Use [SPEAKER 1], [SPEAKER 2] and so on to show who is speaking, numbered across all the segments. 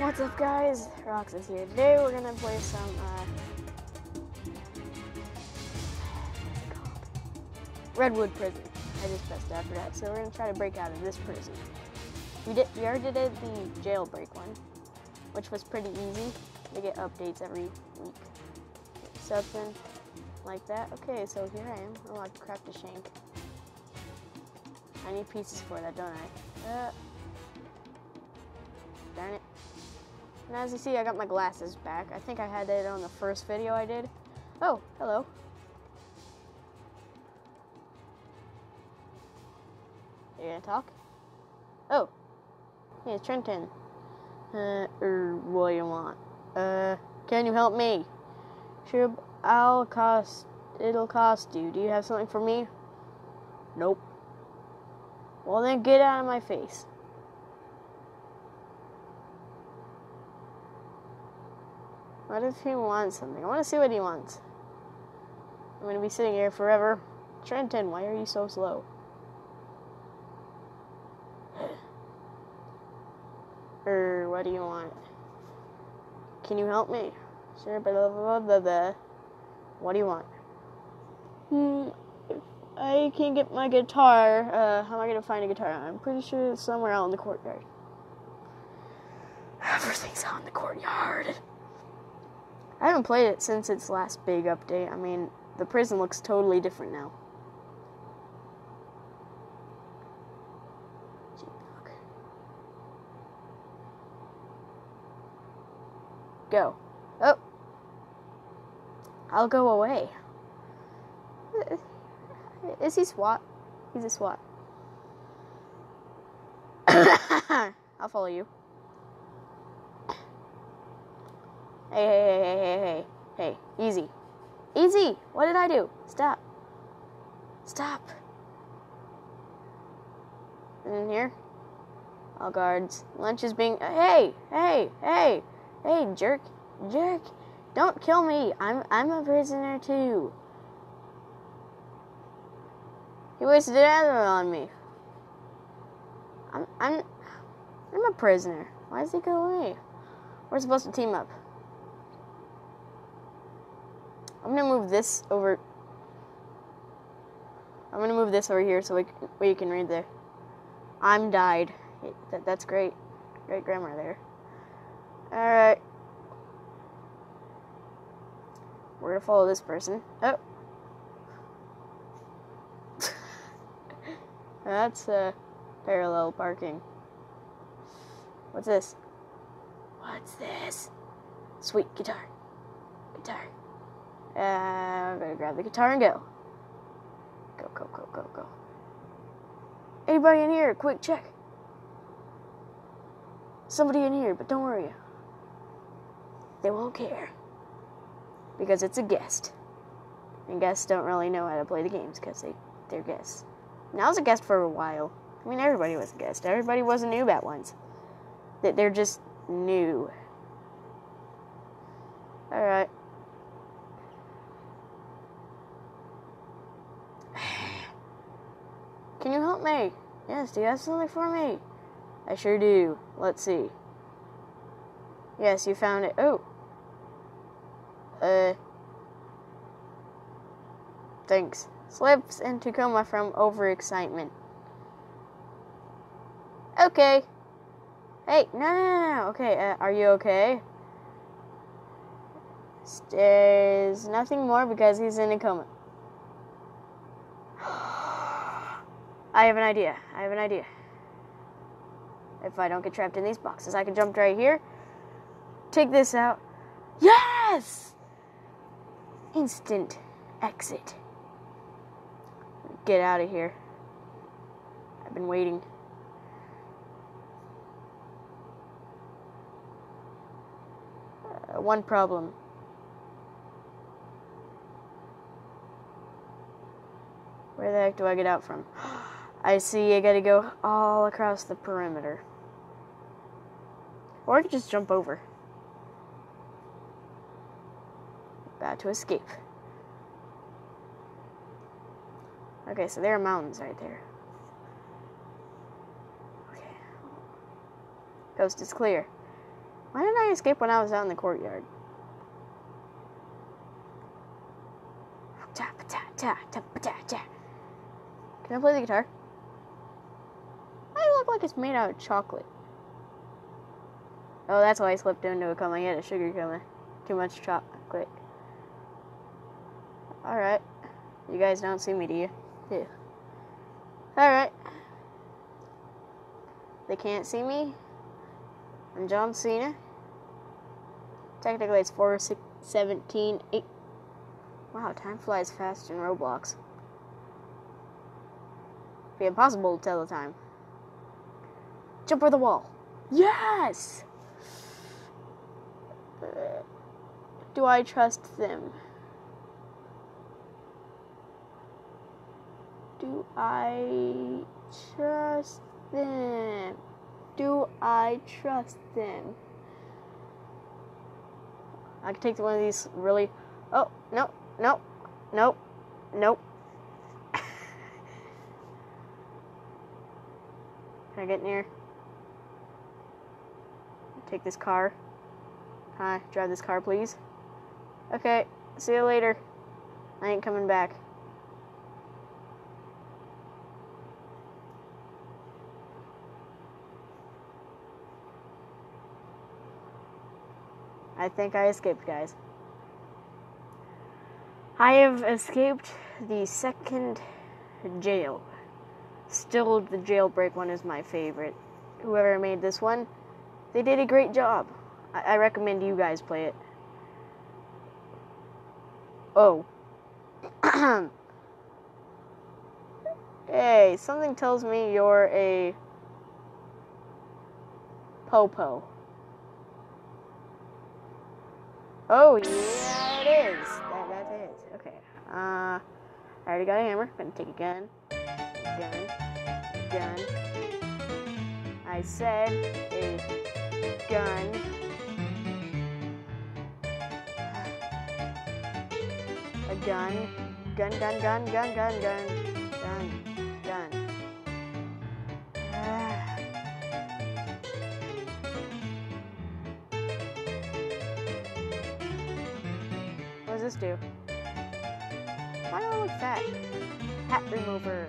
[SPEAKER 1] What's up guys? Rox is here. Today we're gonna play some uh, Redwood Prison. I just pressed after that. So we're gonna try to break out of this prison. We did we already did the jailbreak one, which was pretty easy. We get updates every week. Something like that. Okay, so here I am. I'm to craft a shank. I need pieces for that, don't I? Uh, darn it. And as you see, I got my glasses back. I think I had it on the first video I did. Oh, hello. You gonna talk? Oh. Hey, it's Trenton. Uh, er, what do you want? Uh, can you help me? Sure, I'll cost, it'll cost you. Do you have something for me? Nope. Well then get out of my face. What if he wants something? I want to see what he wants. I'm going to be sitting here forever. Trenton, why are you so slow? er, what do you want? Can you help me? Sure, blah, blah, blah, blah, blah. What do you want? Hmm, if I can't get my guitar, uh, how am I going to find a guitar? I'm pretty sure it's somewhere out in the courtyard. Everything's out in the courtyard. I haven't played it since its last big update. I mean, the prison looks totally different now. Go. Oh. I'll go away. Uh, is he SWAT? He's a SWAT. I'll follow you. Hey, hey, hey, hey, hey, hey, easy. Easy! What did I do? Stop. Stop. In here? All guards. Lunch is being. Hey! Hey! Hey! Hey, jerk! Jerk! Don't kill me! I'm I'm a prisoner too. He wasted ammo on me. I'm I'm I'm a prisoner. Why does he kill me? We're supposed to team up. I'm gonna move this over. I'm gonna move this over here so we we can read there. I'm died. That, that's great. Great grammar there. Alright. We're gonna follow this person. Oh. that's uh, parallel parking. What's this? What's this? Sweet guitar. Guitar. Uh, I'm gonna grab the guitar and go. Go, go, go, go, go. Anybody in here? Quick check. Somebody in here, but don't worry. They won't care. Because it's a guest. And guests don't really know how to play the games because they, they're guests. And I was a guest for a while. I mean, everybody was a guest. Everybody was a noob at once. That They're just new. Alright. Can you help me? Yes, do you have something for me? I sure do. Let's see. Yes, you found it. Oh. Uh. Thanks. Slips into coma from overexcitement. Okay. Hey, no, no, no, no. Okay, uh, are you okay? There's nothing more because he's in a coma. I have an idea. I have an idea. If I don't get trapped in these boxes, I can jump right here. Take this out. Yes! Instant exit. Get out of here. I've been waiting. Uh, one problem. Where the heck do I get out from? I see I gotta go all across the perimeter. Or I could just jump over. About to escape. Okay, so there are mountains right there. Okay. Coast is clear. Why didn't I escape when I was out in the courtyard? Can I play the guitar? I like it's made out of chocolate. Oh, that's why I slipped into a coma. He had a sugar coma. Too much chocolate. Alright. You guys don't see me, do you? Yeah. Alright. They can't see me. I'm John Cena. Technically, it's 4, 6, 17, 8. Wow, time flies fast in Roblox. Be impossible to tell the time. Jump over the wall. Yes! Do I trust them? Do I trust them? Do I trust them? I can take one of these really. Oh, no, no, no, nope. can I get near? Take this car. Hi, drive this car, please. Okay, see you later. I ain't coming back. I think I escaped, guys. I have escaped the second jail. Still, the jailbreak one is my favorite. Whoever made this one, they did a great job. I, I recommend you guys play it. Oh. hey, something tells me you're a popo. Oh, yeah, it is. That, that is. It. Okay. Uh, I already got a hammer. Gonna take a gun. Gun. Gun. I said a gun. A gun. Gun, gun, gun, gun, gun, gun. Gun. Gun. What does this do? Why do I look fat? Hat remover.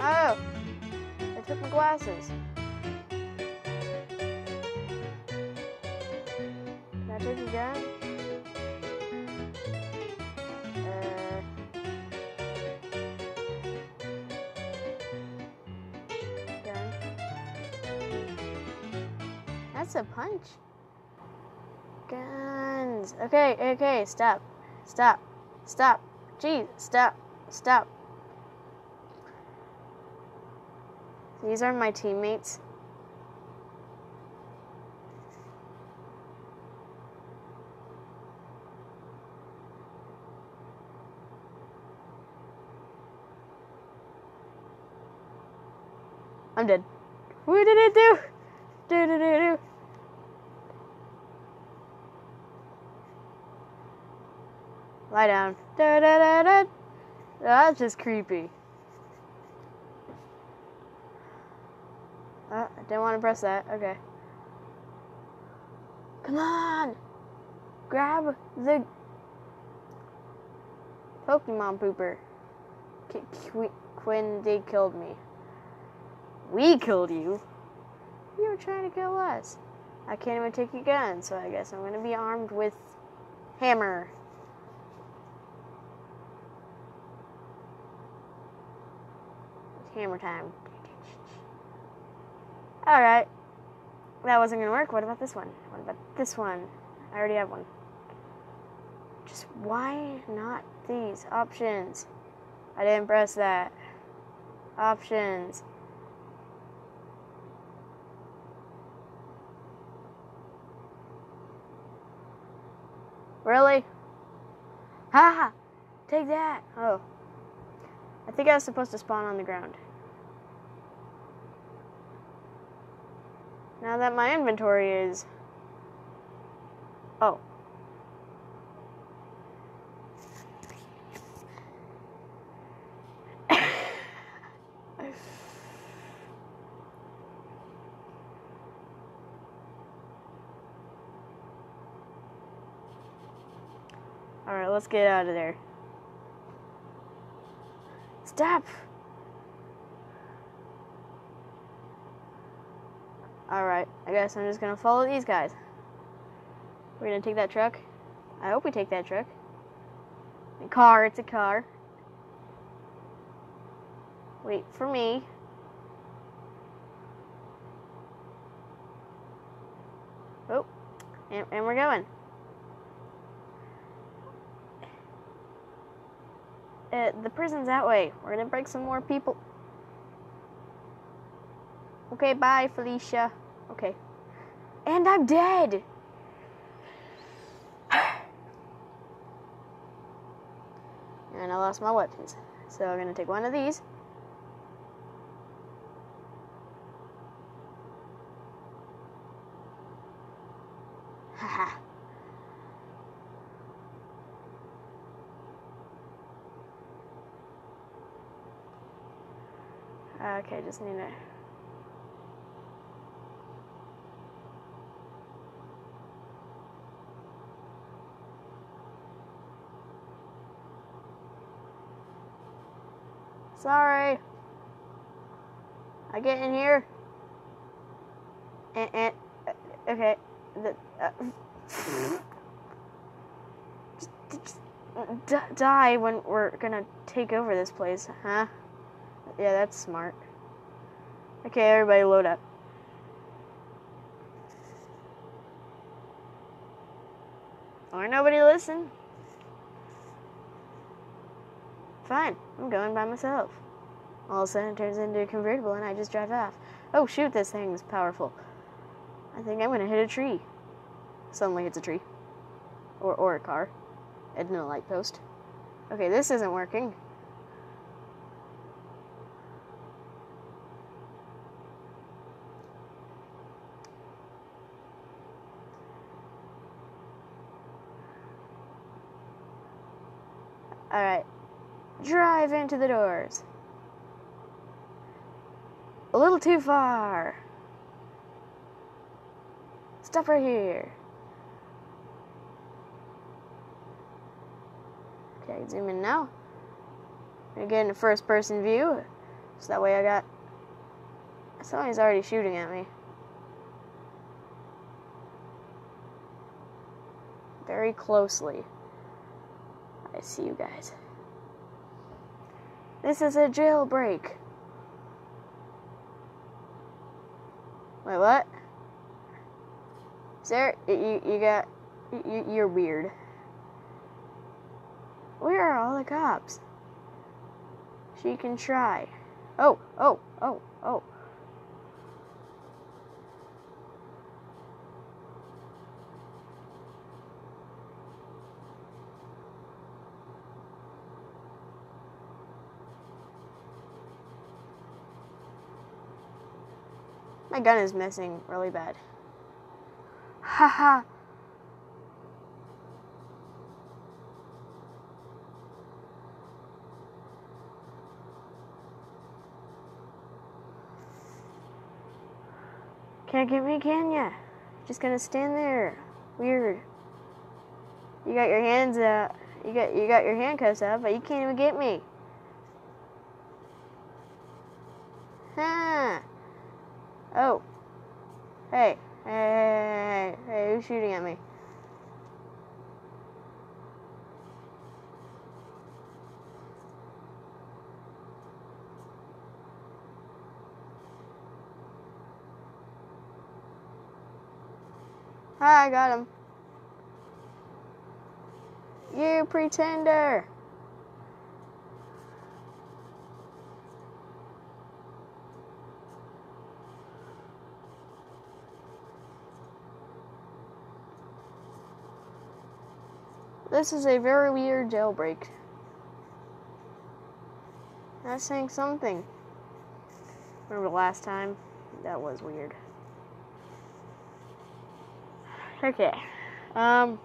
[SPEAKER 1] Oh! My glasses. Can I take gun? Uh. Gun. That's a punch. Guns. Okay, okay, stop. Stop. Stop. Geez, stop. Stop. These are my teammates. I'm dead. What did it do? Do do do do. Lie down. Da da da da. That's just creepy. I didn't want to press that. Okay. Come on! Grab the Pokemon pooper. Qu- Qu- Quinn, they killed me. We killed you? You were trying to kill us. I can't even take your gun, so I guess I'm gonna be armed with hammer. Hammer time. Alright. That wasn't gonna work. What about this one? What about this one? I already have one. Just why not these options? I didn't press that. Options. Really? Ha! Take that! Oh. I think I was supposed to spawn on the ground. Now that my inventory is... Oh. Alright, let's get out of there. Stop! Alright, I guess I'm just gonna follow these guys. We're gonna take that truck. I hope we take that truck. A car, it's a car. Wait for me. Oh, and, and we're going. Uh, the prison's that way. We're gonna break some more people. Okay, bye, Felicia. Okay. And I'm dead! and I lost my weapons. So I'm gonna take one of these. Okay, just need to. Sorry. I get in here. And, and okay. The, uh, die when we're gonna take over this place, huh? Yeah, that's smart. Okay, everybody load up. Or nobody listen. Fine, I'm going by myself. All of a sudden it turns into a convertible and I just drive off. Oh shoot, this thing's powerful. I think I'm gonna hit a tree. Suddenly hits a tree. Or, or a car. And a light post. Okay, this isn't working. Alright. Drive into the doors. A little too far. Stop right here. Okay, zoom in now. And get in a first person view. So that way I got. Somebody's already shooting at me. Very closely. I see you guys. This is a jailbreak. Wait, what? Sir, you, you got. You, you're weird. Where are all the cops? She can try. Oh, oh, oh, oh. My gun is missing really bad. Haha. Can't get me, can ya? Just gonna stand there. Weird. You got your hands out. You got you got your handcuffs up, but you can't even get me. Huh. Oh. Hey. Hey, hey, hey, who's shooting at me? Hi, I got him. You pretender. This is a very weird jailbreak. That's saying something. Remember last time? That was weird. Okay. Um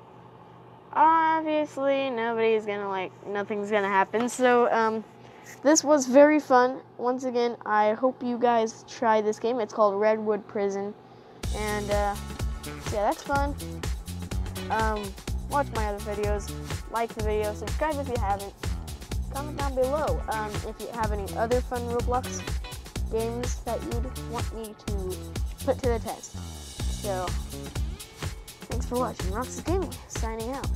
[SPEAKER 1] obviously nobody's gonna like nothing's gonna happen. So um this was very fun. Once again, I hope you guys try this game. It's called Redwood Prison. And uh yeah, that's fun. Um watch my other videos, like the video, subscribe if you haven't, comment down below um, if you have any other fun Roblox games that you'd want me to put to the test. So, thanks for watching. Roxis Gaming, signing out.